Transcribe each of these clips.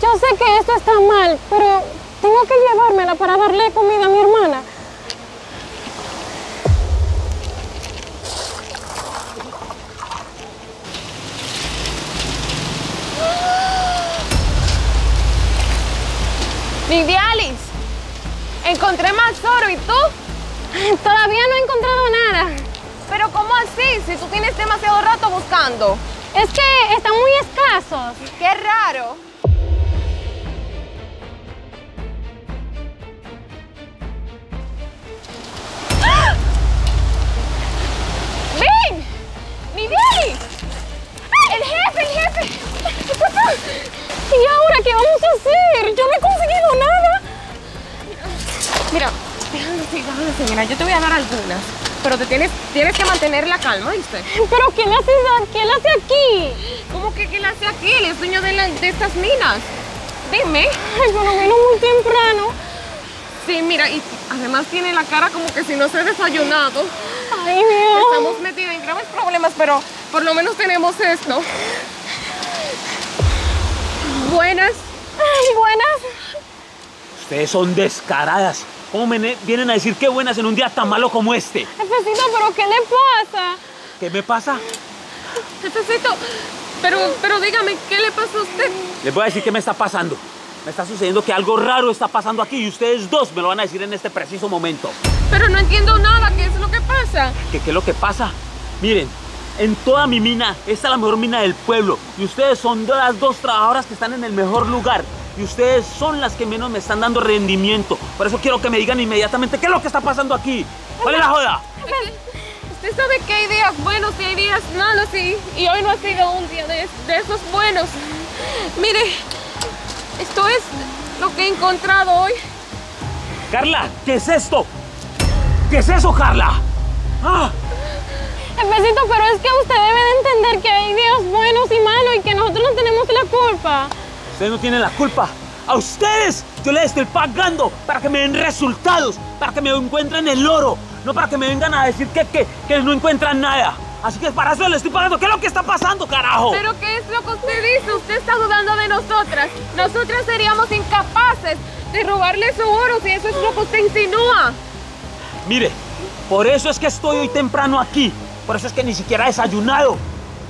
yo sé que esto está mal, pero tengo que llevármela para darle comida a mi hermana. Lidialis, encontré más oro, ¿y tú? Todavía no he encontrado nada. Pero ¿cómo así? Si tú tienes demasiado rato buscando. Es que están muy escasos. Qué raro. Yo te voy a dar algunas. Pero te tienes, tienes que mantener la calma, ¿viste? ¿Pero quién hace, quién hace aquí? ¿Cómo que quién hace aquí? Él es dueño de, la- de estas minas. Dime. Ay, pero vino muy temprano. Sí, mira, y además tiene la cara como que si no se ha desayunado. Ay, Dios. Estamos metidos en graves problemas, pero por lo menos tenemos esto. Buenas. Ay, buenas. Ustedes son descaradas. ¿Cómo me ne- vienen a decir qué buenas en un día tan malo como este? Jefecito, ¿pero qué le pasa? ¿Qué me pasa? Jefecito, pero, pero dígame, ¿qué le pasa a usted? Les voy a decir qué me está pasando. Me está sucediendo que algo raro está pasando aquí y ustedes dos me lo van a decir en este preciso momento. Pero no entiendo nada, ¿qué es lo que pasa? ¿Qué, qué es lo que pasa? Miren, en toda mi mina, esta es la mejor mina del pueblo. Y ustedes son las dos trabajadoras que están en el mejor lugar. Y ustedes son las que menos me están dando rendimiento. Por eso quiero que me digan inmediatamente qué es lo que está pasando aquí. ¿Cuál es la joda? Usted sabe que hay días buenos y hay días malos y, y hoy no ha sido un día de, de esos buenos. Mire, esto es lo que he encontrado hoy. Carla, ¿qué es esto? ¿Qué es eso, Carla? ¡Ah! Jefecito, pero es que usted debe de entender que hay días buenos y malos y que nosotros no tenemos la culpa. Ustedes no tienen la culpa. A ustedes yo les estoy pagando para que me den resultados, para que me encuentren el oro, no para que me vengan a decir que, que, que no encuentran nada. Así que para eso les estoy pagando. ¿Qué es lo que está pasando, carajo? Pero ¿qué es lo que usted dice? Usted está dudando de nosotras. Nosotras seríamos incapaces de robarle su oro si eso es lo que usted insinúa. Mire, por eso es que estoy hoy temprano aquí. Por eso es que ni siquiera he desayunado.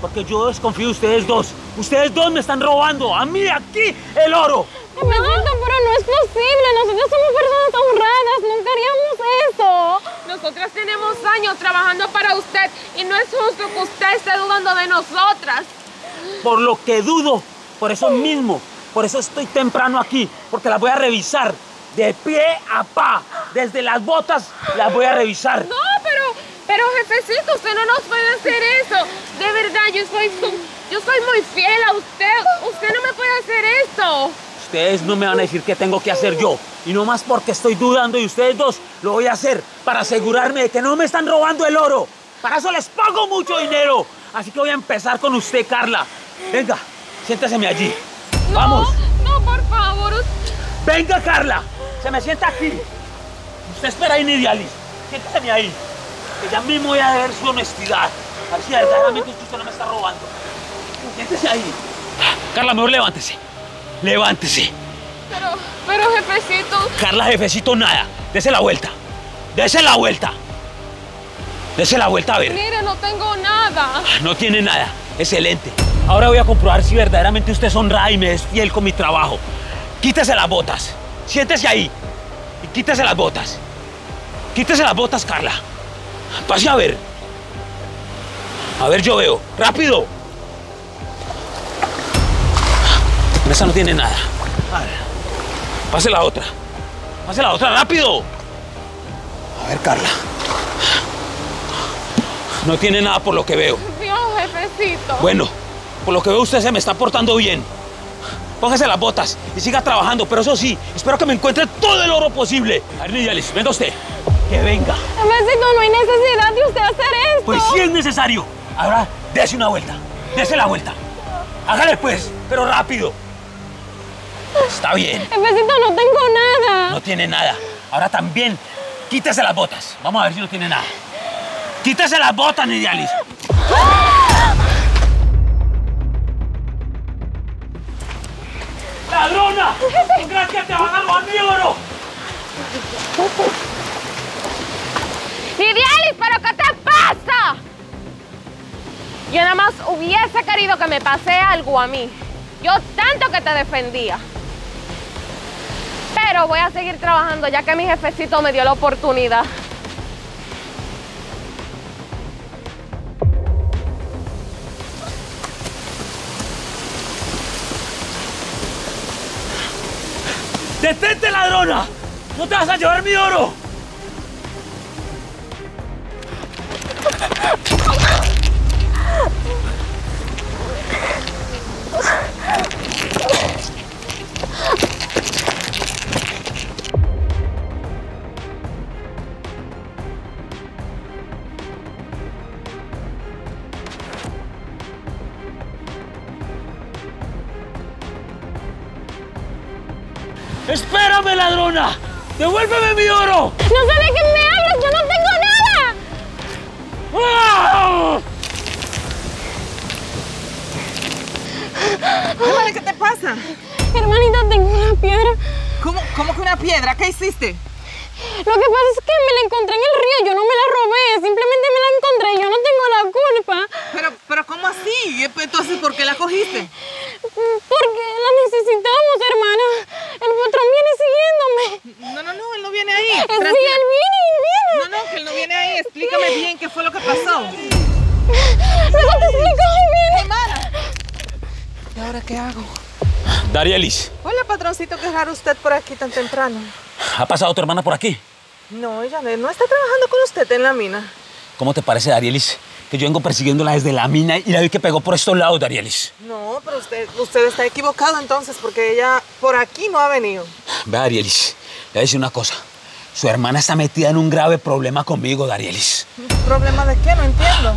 Porque yo desconfío de ustedes dos. Ustedes dos me están robando a mí aquí el oro. Jefecito, pero no es posible. Nosotros somos personas honradas. Nunca haríamos eso. Nosotras tenemos años trabajando para usted y no es justo que usted esté dudando de nosotras. Por lo que dudo. Por eso mismo. Por eso estoy temprano aquí. Porque las voy a revisar. De pie a pa. Desde las botas las voy a revisar. No, jefecito, usted no nos puede hacer eso. De verdad, yo soy, yo soy muy fiel a usted. Usted no me puede hacer esto. Ustedes no me van a decir qué tengo que hacer yo. Y no más porque estoy dudando y ustedes dos lo voy a hacer para asegurarme de que no me están robando el oro. Para eso les pago mucho dinero. Así que voy a empezar con usted, Carla. Venga, siéntaseme allí. No, Vamos. No, por favor. Venga, Carla. Se me sienta aquí. Usted espera ahí, Nidialis. Siéntaseme ahí. Que ya mismo voy a ver su honestidad. A ver si verdaderamente usted no me está robando. Siéntese ahí. Carla, mejor levántese. Levántese. Pero, pero jefecito, Carla, jefecito, nada. Dese la vuelta. Dese la vuelta. Dese la vuelta a ver. mire, no tengo nada. No tiene nada. Excelente. Ahora voy a comprobar si verdaderamente usted es honrada y me es fiel con mi trabajo. Quítese las botas. Siéntese ahí. Y quítese las botas. Quítese las botas, Carla. Pase a ver. A ver, yo veo. ¡Rápido! Esa no tiene nada. A ver. Pase la otra. Pase la otra, rápido. A ver, Carla. No tiene nada por lo que veo. Dios, jefecito. Bueno, por lo que veo usted se me está portando bien. Póngase las botas y siga trabajando, pero eso sí, espero que me encuentre todo el oro posible. A ver, Nidialis, venga usted. Que venga. Jefecito, no hay necesidad de usted hacer esto. Pues sí es necesario. Ahora, dése una vuelta. Dese la vuelta. Hágale pues, pero rápido. Está bien. Jefecito, no tengo nada. No tiene nada. Ahora también, quítese las botas. Vamos a ver si no tiene nada. Quítese las botas, Nidialis. ¡Ladrona! ¿No crees que te van a robar mi oro? Lidialis, ¿pero qué te pasa? Yo nada más hubiese querido que me pase algo a mí. Yo tanto que te defendía. Pero voy a seguir trabajando ya que mi jefecito me dio la oportunidad. ¡Detente, ladrona! ¡No te vas a llevar mi oro! ¡Espérame, ladrona! ¡Devuélveme mi oro! No sé de qué me hablas, yo no tengo. Hermana, ¿qué te pasa? Hermanita, tengo una piedra. ¿Cómo, ¿Cómo que una piedra? ¿Qué hiciste? Lo que pasa es que me la encontré en el río, yo no me la robé, simplemente me la encontré, yo no tengo la culpa. Pero, pero ¿cómo así? Entonces, ¿por qué la cogiste? Porque la necesitamos, hermana. El patrón viene siguiéndome. No, no, no, él no viene ahí. Sí, él viene, viene. No, no, que él no viene ahí. Explícame bien qué fue lo que pasó. Luego te. Hermana. ¿Y ahora qué hago? Darielis, Hola, patroncito, qué raro usted por aquí tan temprano. ¿ha pasado tu hermana por aquí? No, ella no no está trabajando con usted en la mina. ¿Cómo te parece, Darielis? Que yo vengo persiguiéndola desde la mina y la vi que pegó por estos lados, Darielis. No, pero usted, usted está equivocado entonces, porque ella por aquí no ha venido. Ve, Darielis, le voy a decir una cosa. Su hermana está metida en un grave problema conmigo, Darielis. ¿Problema de qué? No entiendo.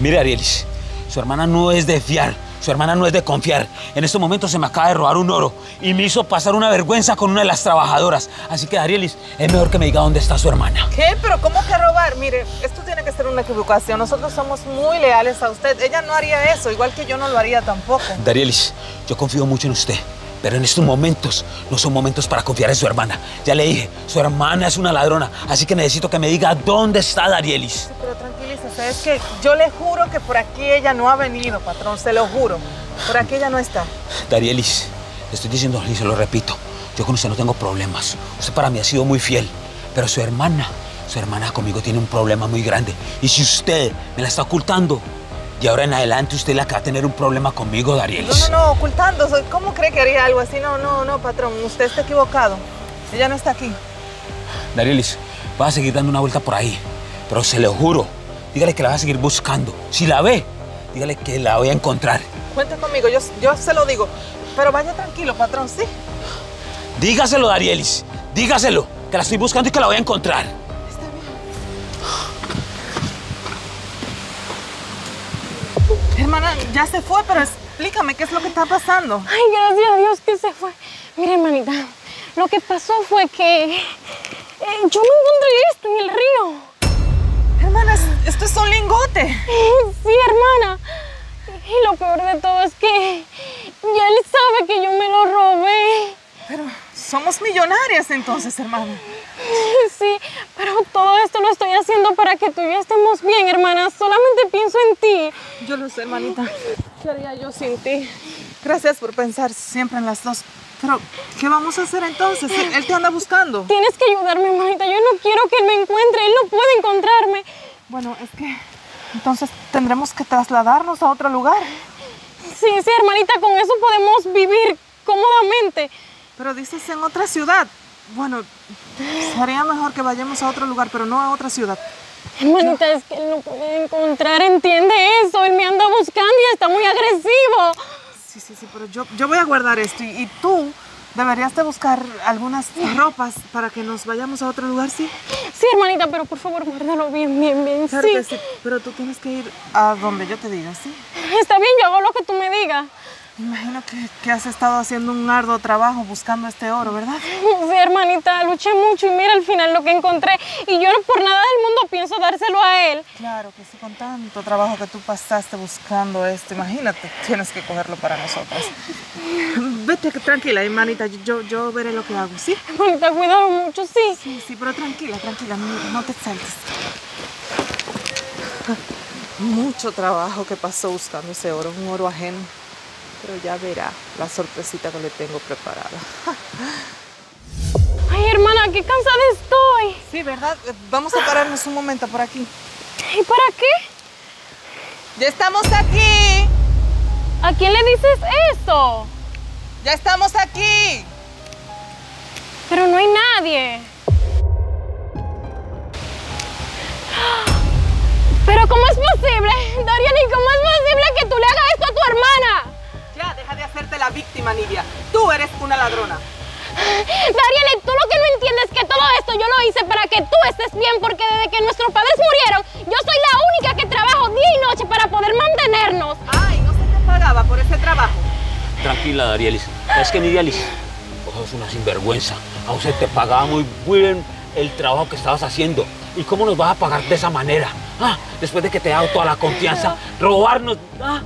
Mire, Arielis, su hermana no es de fiar, su hermana no es de confiar. En estos momentos se me acaba de robar un oro y me hizo pasar una vergüenza con una de las trabajadoras. Así que, Arielis, es mejor que me diga dónde está su hermana. ¿Qué? ¿Pero cómo que robar? Mire, esto tiene que ser una equivocación. Nosotros somos muy leales a usted. Ella no haría eso, igual que yo no lo haría tampoco. Darielis, yo confío mucho en usted, pero en estos momentos no son momentos para confiar en su hermana. Ya le dije, su hermana es una ladrona, así que necesito que me diga dónde está Darielis. Sí, pero tranquilícese, es que yo le juro que por aquí ella no ha venido, patrón, se lo juro. Por aquí ella no está. Darielis, le estoy diciendo y se lo repito, yo con usted no tengo problemas. Usted para mí ha sido muy fiel, pero su hermana, su hermana conmigo tiene un problema muy grande. Y si usted me la está ocultando, de ahora en adelante usted la que va a tener un problema conmigo, No, Darielis. no, no, ocultando. ¿Cómo cree que haría algo así? No, no, no, patrón, usted está equivocado. Ella no está aquí. Darielis, va a seguir dando una vuelta por ahí, pero se lo juro, dígale que la va a seguir buscando. Si la ve, dígale que la voy a encontrar. Cuente conmigo, yo, yo se lo digo. Pero vaya tranquilo, patrón, ¿sí? Dígaselo, Darielis, dígaselo, que la estoy buscando y que la voy a encontrar. Hermana, ya se fue, pero explícame qué es lo que está pasando. Ay, gracias a Dios que se fue. Mira, hermanita, lo que pasó fue que eh, yo me encontré esto en el río. Hermana, es- esto es un lingote. Sí, hermana. Y lo peor de todo es que ya él sabe que yo me lo robé. Pero somos millonarias entonces, hermana. Sí, pero todo esto lo estoy haciendo para que tú y yo estemos bien, hermana. Solamente pienso en ti. Yo lo sé, hermanita. ¿Qué haría yo sin ti? Gracias por pensar siempre en las dos. Pero, ¿qué vamos a hacer entonces? Él él te anda buscando. Tienes que ayudarme, hermanita. Yo no quiero que él me encuentre. Él no puede encontrarme. Bueno, es que entonces tendremos que trasladarnos a otro lugar. Sí, sí, hermanita, con eso podemos vivir cómodamente. Pero dices en otra ciudad. Bueno, sería mejor que vayamos a otro lugar, pero no a otra ciudad. Hermanita, es que él no puede encontrar, entiende eso. Él me anda buscando y está muy agresivo. Sí, sí, sí, pero yo, yo voy a guardar esto y, y tú deberías de buscar algunas ropas para que nos vayamos a otro lugar, ¿sí? Sí, hermanita, pero por favor, guárdalo bien, bien, bien. Claro sí. que sí, pero tú tienes que ir a donde yo te diga, ¿sí? Está bien, yo hago lo que tú me digas. Imagino que, que has estado haciendo un arduo trabajo buscando este oro, ¿verdad? Sí, hermanita, luché mucho y mira al final lo que encontré. Y yo por nada del mundo pienso dárselo a él. Claro que sí, con tanto trabajo que tú pasaste buscando esto, imagínate, tienes que cogerlo para nosotros. Vete, tranquila, hermanita, yo, yo veré lo que hago, ¿sí? Hermanita, cuidado mucho, sí. Sí, sí, pero tranquila, tranquila, no, no te exaltes. Mucho trabajo que pasó buscando ese oro, un oro ajeno. Pero ya verá la sorpresita que le tengo preparada. Ay, hermana, qué cansada estoy. Sí, ¿verdad? Vamos a pararnos un momento por aquí. ¿Y para qué? ¡Ya estamos aquí! ¿A quién le dices eso? ¡Ya estamos aquí! Pero no hay nadie. ¿Pero cómo la víctima, Nidia. Tú eres una ladrona. Dariani, tú lo que no entiendes es que todo esto yo lo hice para que tú estés bien, porque desde que nuestros padres murieron, yo soy la única que trabajo día y noche para poder mantenernos. Ay, no se te pagaba por ese trabajo. Tranquila, Darielis. Es que Nidielis, vos sos una sinvergüenza. A usted te pagaba muy bien el trabajo que estabas haciendo. ¿Y cómo nos vas a pagar de esa manera? Ah, después de que te he dado toda la confianza, robarnos. Ah,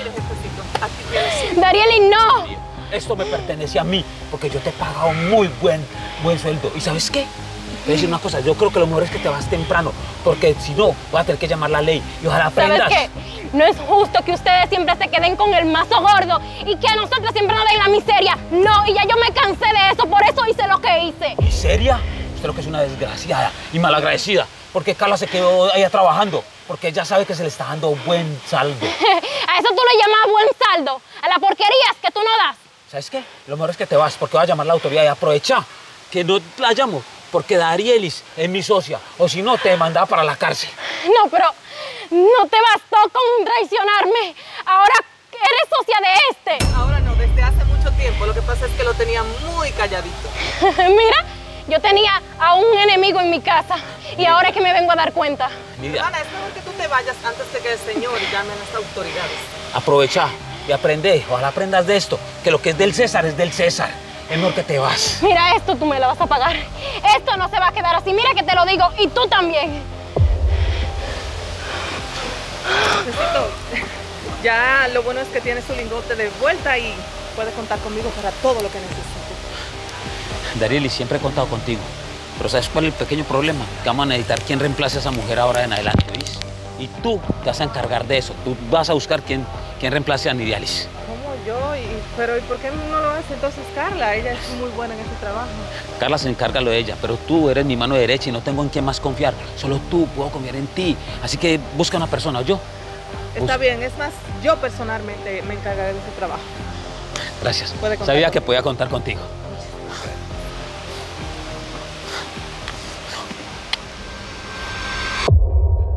Mire, jefecito, aquí tienes su... Darieli, no. esto me pertenece a mí, porque yo te he pagado muy buen, buen sueldo. ¿Y sabes qué? Te voy a decir una cosa, yo creo que lo mejor es que te vas temprano, porque si no, voy a tener que llamar la ley y ojalá ¿Sabes aprendas. qué? No es justo que ustedes siempre se queden con el mazo gordo y que a nosotros siempre nos den la miseria. No, y ya yo me cansé de eso, por eso hice lo que hice. ¿Miseria? Usted lo que es una desgraciada y malagradecida, porque Carla se quedó allá trabajando, porque ella sabe que se le está dando buen saldo. A eso tú le llamas buen saldo, a las porquerías que tú no das. ¿Sabes qué? Lo mejor es que te vas, porque va a llamar la autoridad y aprovecha que no la llamo, porque Darielis es mi socia, o si no, te mandaba para la cárcel. No, pero no te bastó con traicionarme. Ahora eres socia de este. Ahora no, desde hace mucho tiempo. Lo que pasa es que lo tenía muy calladito. Mira, yo tenía a un enemigo en mi casa y ahora es que me vengo a dar cuenta. Nidia, Hermana, es mejor que tú te vayas antes de que el señor llame a las autoridades. aprovecha y aprende, ojalá aprendas de esto, que lo que es del César es del César. Es mejor que te vas. Mira, esto tú me lo vas a pagar. Esto no se va a quedar así. Mira que te lo digo y tú también. Necesito. Ya lo bueno es que tienes su lingote de vuelta y puede contar conmigo para todo lo que necesite. Darielis, siempre he contado contigo. Pero ¿sabes cuál es el pequeño problema? Que vamos a necesitar quién reemplace a esa mujer ahora en adelante, ¿viste? Y tú te vas a encargar de eso. Tú vas a buscar quién, quién reemplace a Nidialis. ¿Cómo yo? Y, pero ¿y por qué no lo hace entonces Carla? Ella es muy buena en ese trabajo. Carla se encarga lo de ella, pero tú eres mi mano derecha y no tengo en quién más confiar. Solo tú puedo confiar en ti. Así que busca una persona, ¿o yo. Está bien, es más, yo personalmente me encargaré de ese trabajo. Gracias. Sabía que podía contar contigo.